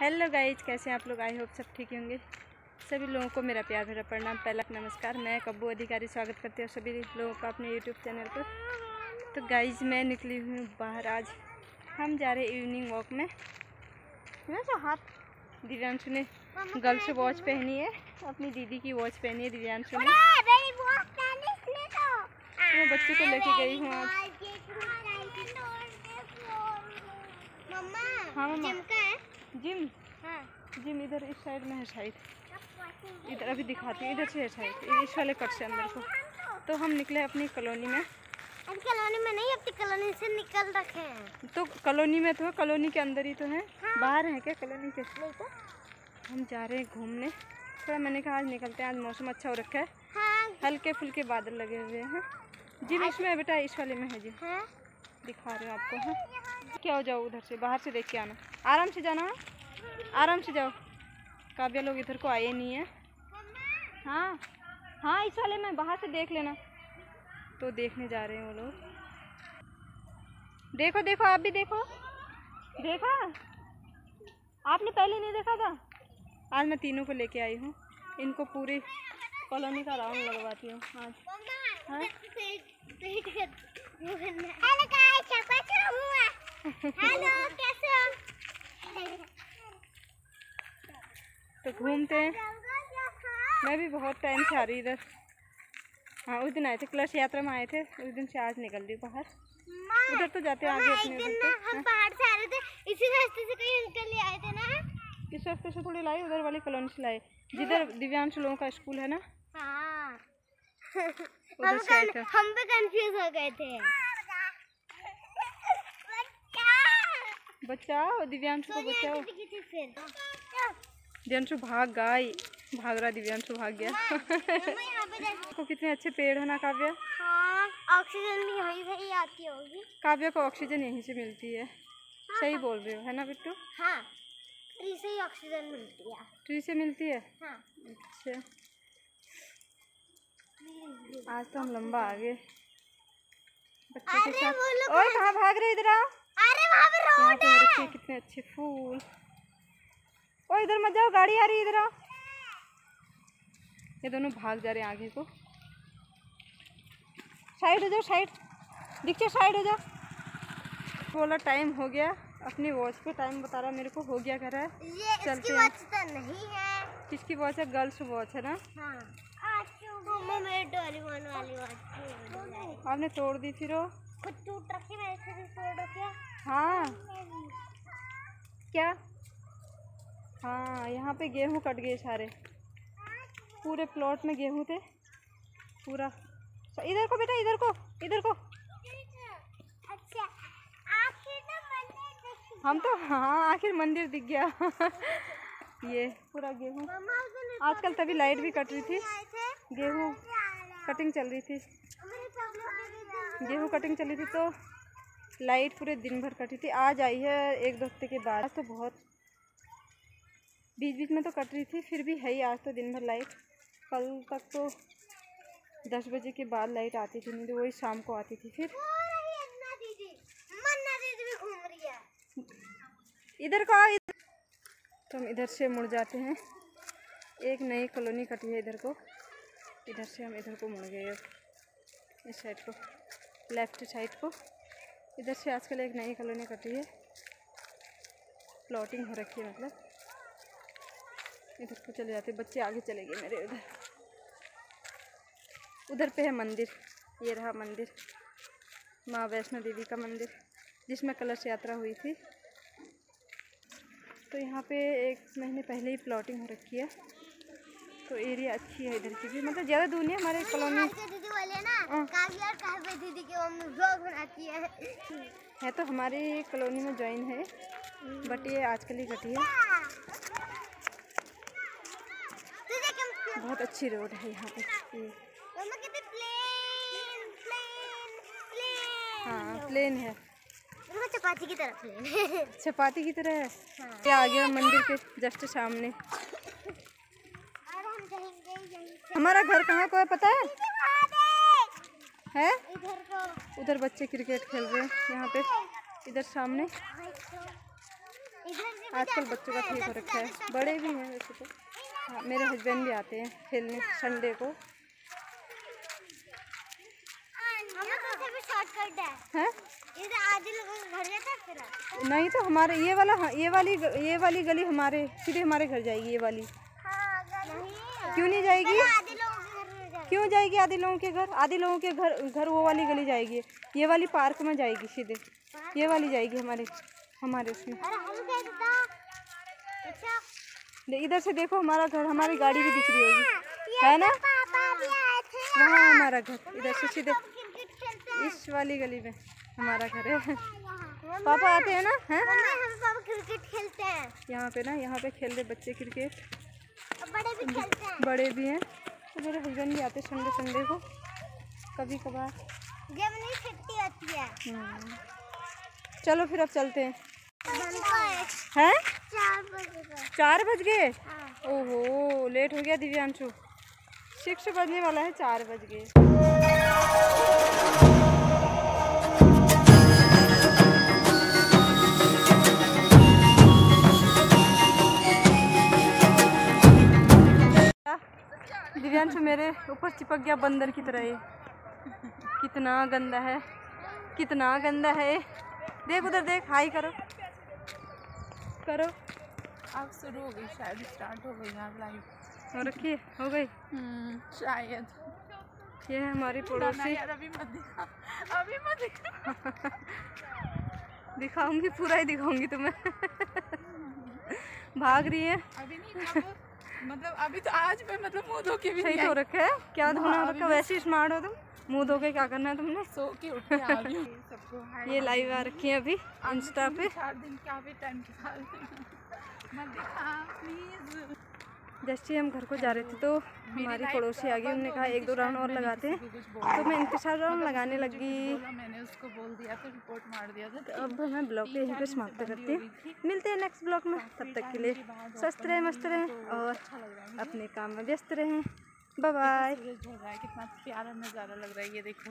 Hello guys कैसे हैं आप लोग? आई होप सब ठीक होंगे। सभी लोगों को मेरा प्यार भरा प्रणाम। पहला नमस्कार मैं कब्बू अधिकारी स्वागत करती हूँ सभी लोगों का अपने यूट्यूब चैनल पर। तो गाइज़ मैं निकली हुई हूँ बाहर आज। हम जा रहे इवनिंग वॉक में। जो हाथ दिव्यांशु ने गर्ल्स वॉच पहनी है। अपनी दीदी की वॉच पहनी है दिव्यांशु ने। तो मैं बच्चे को लेके गई हूँ आज। हाँ मम्मा। जिम? हाँ। जिम इधर इस साइड में है शायद। इधर अभी दिखाती हूँ इधर से है शायद। इस वाले कट से अंदर को। तो। हम निकले अपनी कॉलोनी में। कॉलोनी में नहीं अपनी कॉलोनी से निकल रखे हैं। तो कॉलोनी में तो है कॉलोनी के अंदर ही तो है। हाँ। बाहर है क्या कॉलोनी के तो हम जा रहे हैं घूमने। थोड़ा मैंने कहा आज निकलते हैं आज मौसम अच्छा हो रखा है। हाँ। हल्के फुल्के बादल लगे हुए हैं। जिम इसमें बेटा इस वाले में है जी हाँ। दिखा रहे हो आपको हाँ? क्या हो जाओ उधर से, बाहर से देख के आना। आराम से जाना हाँ? आराम से जाओ। काव्या लोग इधर को आए नहीं है। हाँ? हाँ इस वाले में, बाहर से देख लेना। तो देखने जा रहे हैं वो लोग। देखो देखो, आप भी देखो। देखा? आपने पहले नहीं देखा था? आज मैं तीनों को लेके आई हूँ। इनको पूरी कॉलोनी का राउंड लगवाती हूँ आज। हाँ? हेलो गाइस कैसे हो हेलो कैसे हो? तो घूमते हैं। मैं भी बहुत टाइम से आ रही इधर। हाँ उस दिन आए थे कलश यात्रा में आए थे। उस दिन से आज निकल रही बाहर। उधर तो जाते हैं आगे अपने हम पहाड़ से आ रहे थे। इसी रास्ते से कहीं निकल लिए आए थे ना इस रास्ते से थोड़ी लाई उधर वाली कॉलोनी से लाए। जिधर दिव्यांश लोगों का स्कूल है ना हाँ। हम हम भी कंफ्यूज हो गए थे। बचाओ दिव्यांश को बचाओ। दिव्यांशु भाग गई भाग रहा दिव्यांशु भाग गया। देख। को कितने अच्छे पेड़ है ना काव्या? हाँ ऑक्सीजन भी यहीं से ही आती होगी। काव्या को ऑक्सीजन यहीं से मिलती है। हाँ, सही बोल रहे हो है ना बिट्टू? हाँ ट्री से ही ऑक्सीजन मिलती है। ट्री से मिलती है? हाँ। अच्छा। आज तो हम लंबा आ गए बच्चों के साथ ओए कहाँ भाग रहे इधर आओ? वहाँ रोड कितने अच्छे फूल। ओ इधर मत जाओ गाड़ी आ रही इधर आओ। ये दोनों भाग जा रहे हैं आगे को। साइड हो जाओ साइड। दीक्षा साइड हो जाओ। बोला टाइम हो गया। अपनी वॉच पे टाइम बता रहा मेरे को हो गया कर रहा है। ये चलते इसकी हैं। वॉच तो नहीं है। किसकी वॉच है? गर्ल्स वॉच है ना? हाँ। मम्मा मेरे डोरेमोन वाली वॉच आपने तोड़ दी फिर खुद टूट रखी से भी रखी हाँ क्या? हाँ यहाँ पे गेहूँ कट गए सारे। पूरे प्लॉट में गेहूँ थे। पूरा। इधर को बेटा इधर को इधर को। अच्छा मैंने हम तो हाँ आखिर मंदिर दिख गया। ये पूरा गेहूँ। आजकल तभी लाइट भी कट रही थी। गेहूँ कटिंग चल रही थी। गेहूँ कटिंग चली थी तो लाइट पूरे दिन भर कटी थी। आज आई है एक दो हफ़्ते के बाद। तो बहुत बीच बीच में तो कट रही थी, फिर भी है ही आज तो दिन भर लाइट कल तक तो दस बजे के बाद लाइट आती थी, नहीं तो वही शाम को आती थी फिर। इधर को आओ तो हम इधर से मुड़ जाते हैं। एक नई कॉलोनी कटी है इधर को। इधर से हम इधर को मुड़ गए इस साइड को। लेफ़्ट साइड को। इधर से आजकल एक नई कॉलोनी कटी है। प्लॉटिंग हो रखी है मतलब। इधर को चले जाते बच्चे आगे चले गए मेरे उधर। उधर पे है मंदिर। ये रहा मंदिर। माँ वैष्णो देवी का मंदिर, जिसमें कलश यात्रा हुई थी। तो यहाँ पे एक महीने पहले ही प्लॉटिंग हो रखी है। तो एरिया अच्छी है इधर की भी। मतलब ज़्यादा दूर नहीं है हमारे कॉलोनी। दीदी बोले ना हाँ। काव्या दीदी की ब्लॉग बनाती है। है तो हमारी कॉलोनी में ज्वाइन है बट ये आजकल ही। घटी है बहुत अच्छी रोड है यहाँ पे। हाँ प्लेन है चपाती की तरफ़ चपाती की तरह है। हाँ। ये आ गया मंदिर के जस्ट सामने और हम जाएँगे यहीं से हमारा घर कहाँ को है पता है? है? उधर बच्चे क्रिकेट खेल रहे हैं यहाँ पे इधर सामने। आजकल बच्चों का ठीक हो रखा है। बड़े भी हैं वैसे तो। हाँ मेरे हस्बैंड भी आते हैं खेलने संडे को। है। नहीं तो हमारे ये वाला हाँ, ये वाली ये वाली गली हमारे सीधे हमारे घर जाएगी ये वाली। क्यों नहीं जाएगी? क्यों जाएगी आधे लोगों के घर? आधे लोगों के घर घर वो वाली गली जाएगी। ये वाली पार्क में जाएगी सीधे। ये वाली जाएगी हमारे हमारे उसमें था। अच्छा। इधर से देखो हमारा घर हमारी गाड़ी भी दिख रही होगी। है ना? भी आए थे। वहाँ हमारा घर इधर से सीधे। इस वाली गली में हमारा घर है। पापा आते हैं ना? हैं? हम पापा क्रिकेट खेलते हैं। यहाँ पे ना यहाँ पे खेल रहे बच्चे क्रिकेट। बड़े भी खेलते हैं। बड़े भी हैं। तो मेरे हस्बैंड भी आते संडे संडे को। कभी कभार। जब नहीं छुट्टी होती है। हम्म। चलो फिर अब चलते हैं। है? चार बजे का चार बज गए? हाँ। ओहो लेट हो गया दिव्यांशु। सिक्स बजने वाला है चार बज गए। दिव्यांशु मेरे ऊपर चिपक गया बंदर की तरह ये। कितना गंदा है कितना गंदा है। देख उधर देख हाई करो। करो। अब शुरू हो गई शायद स्टार्ट हो गई यार लाइव और रखिए हो? गई? शायद। ये है हमारी पड़ोसी। अभी मत दिखा। अभी मत दिखा। दिखाऊँगी पूरा ही दिखाऊँगी तुम्हें। भाग रही है। अभी नहीं मतलब अभी तो आज मैं मतलब मुँह धो के भी सही हो तो रखा है? क्या धोना हो रखा वैसे स्मार्ट हो तुम? मुँह धो के क्या करना है तुमने? सो के उठ के आ रही सबको हाय ये लाइव आ रखी है अभी इंस्टा पे। चार दिन क्या भी टाइम के साथ देखा दिखा प्लीज़ जैसे ही हम घर को जा रहे थे तो हमारी पड़ोसी आ गई उन्होंने कहा एक दो राउंड और लगाते हैं। तो मैं इंतज़ार राउंड लगाने लगी। मैंने उसको बोल दिया था रिपोर्ट मार दिया था। तो अब मैं ब्लॉग पे यहीं पे समाप्त करती हूँ मिलते हैं नेक्स्ट ब्लॉग में। तब तक के लिए स्वस्थ रहें मस्त रहें और अपने काम में व्यस्त रहें। बाय बाय कितना प्यारा नज़ारा लग रहा है ये देखो?